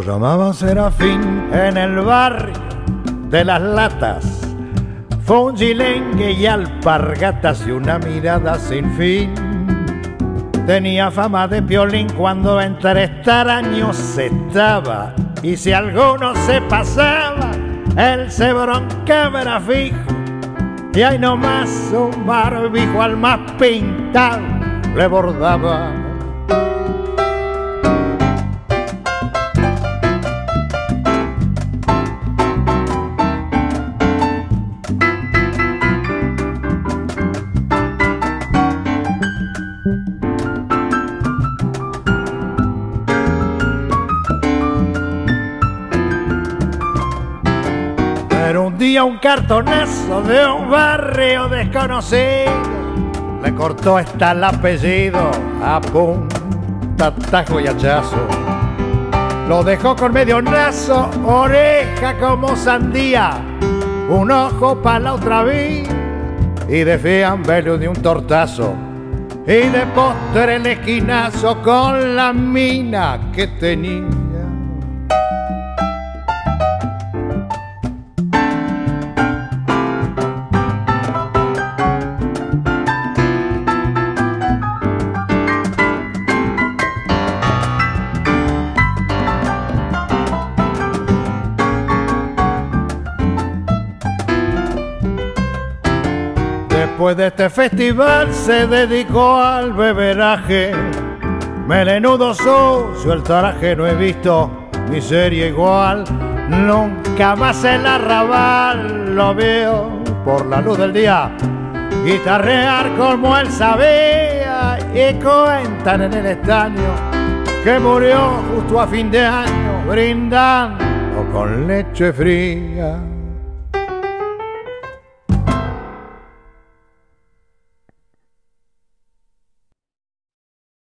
llamaba Serafín en el barrio de las latas. Fue un chilengue y alpargatas y una mirada sin fin. Tenía fama de piolín cuando entre estaraños estaba. Y si alguno se pasaba, él se broncaba fijo. Y ahí nomás un barbijo al más pintado le bordaba. Un cartonazo de un barrio desconocido le cortó hasta el apellido a punta, tajo y hachazo. Lo dejó con medio nazo, oreja como sandía, un ojo para la otra vida y de fiambelo de un tortazo. Y de postre el esquinazo con la mina que tenía. Después de este festival se dedicó al beberaje. Melenudo socio, el taraje no he visto miseria igual. Nunca más el arrabal lo veo por la luz del día. Guitarrear como él sabía y cuentan en el estaño que murió justo a fin de año brindando con leche fría.